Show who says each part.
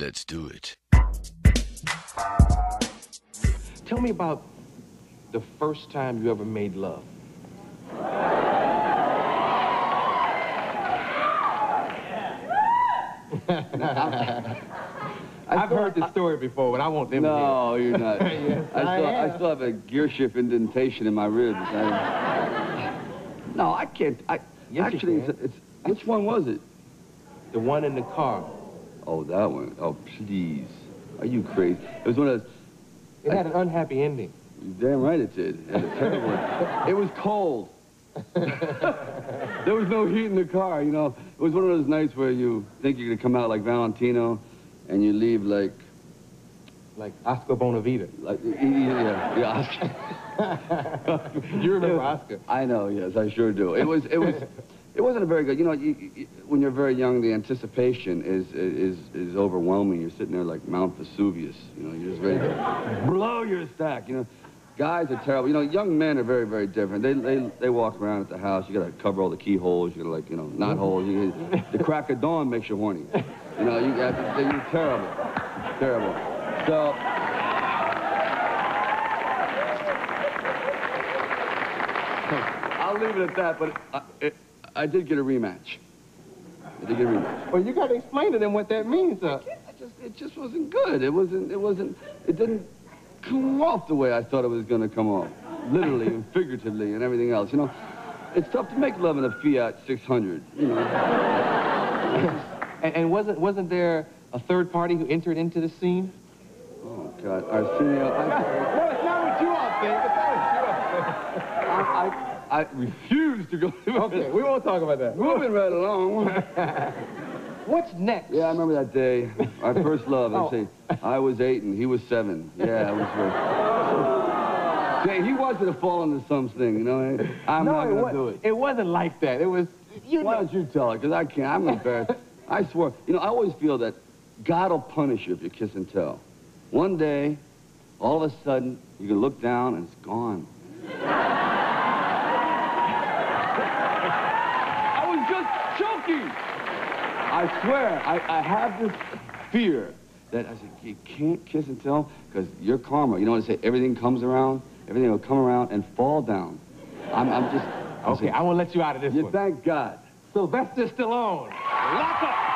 Speaker 1: Let's do it.
Speaker 2: Tell me about the first time you ever made love. I've heard this story before, but I want them
Speaker 3: No, you're not.
Speaker 2: Yes,
Speaker 3: I,
Speaker 2: I
Speaker 3: still, I,
Speaker 2: am.
Speaker 3: still have a gear shift indentation in my ribs. I, no, I can't. I,
Speaker 2: Yes, you
Speaker 3: actually,
Speaker 2: can.
Speaker 3: it's, it's, which one was it?
Speaker 2: The one in the car.
Speaker 3: Oh, that one. Oh, please. Are you crazy? It was one of those.
Speaker 2: It had an unhappy ending.
Speaker 3: Damn right it did. It had a terrible one. It was cold. there was no heat in the car, you know. It was one of those nights where you think you're gonna come out like Valentino, and you leave like,
Speaker 2: Like Oscar Bonavena.
Speaker 3: like, yeah, yeah. Oscar.
Speaker 2: You remember Oscar?
Speaker 3: I know, yes, I sure do. It was, it was, it wasn't a very good. You know, you, you, when you're very young, the anticipation is is is overwhelming. You're sitting there like Mount Vesuvius. You know, you're just ready to blow your stack. You know, guys are terrible. You know, young men are very very different. They they they walk around at the house. You gotta cover all the keyholes. You gotta like you know knot holes. You, the crack of dawn makes you horny. You know, you got you're terrible, terrible. So. I'll leave it at that, but I, it, I did get a rematch. I did get a rematch.
Speaker 2: Well, you got to explain to them what that means, uh.
Speaker 3: I just, it just wasn't good. It wasn't, it wasn't, it didn't come off the way I thought it was going to come off. Literally and figuratively and everything else. You know, it's tough to make love in a Fiat 600, you know.
Speaker 2: And, and wasn't wasn't there a third party who entered into the scene?
Speaker 3: Oh, God. Arsenio, sorry.
Speaker 2: No, it's not what you all think. It's not what you all think.
Speaker 3: I, I, I refuse to go.
Speaker 2: Okay, we won't talk about that.
Speaker 3: Moving right along.
Speaker 2: What's next?
Speaker 3: Yeah, I remember that day. Our first love. I
Speaker 2: Oh.
Speaker 3: say, I was eight and he was seven. Yeah, it was right. Say, he wanted to fall into something, you know. I'm
Speaker 2: no,
Speaker 3: not gonna do it.
Speaker 2: it wasn't like that. It was you
Speaker 3: Why
Speaker 2: know.
Speaker 3: don't you tell her? Because I can't. I'm embarrassed. I swear. You know, I always feel that God will punish you if you kiss and tell. One day, all of a sudden, you can look down and it's gone. I was just joking. I swear, I, I have this fear that I said, you can't kiss and tell because your karma. You know what I say? Everything comes around, everything will come around and fall down. I'm, I'm just. I
Speaker 2: Okay,
Speaker 3: said,
Speaker 2: I won't let you out of this
Speaker 3: you
Speaker 2: one.
Speaker 3: thank God.
Speaker 2: Sylvester Stallone. Lock up.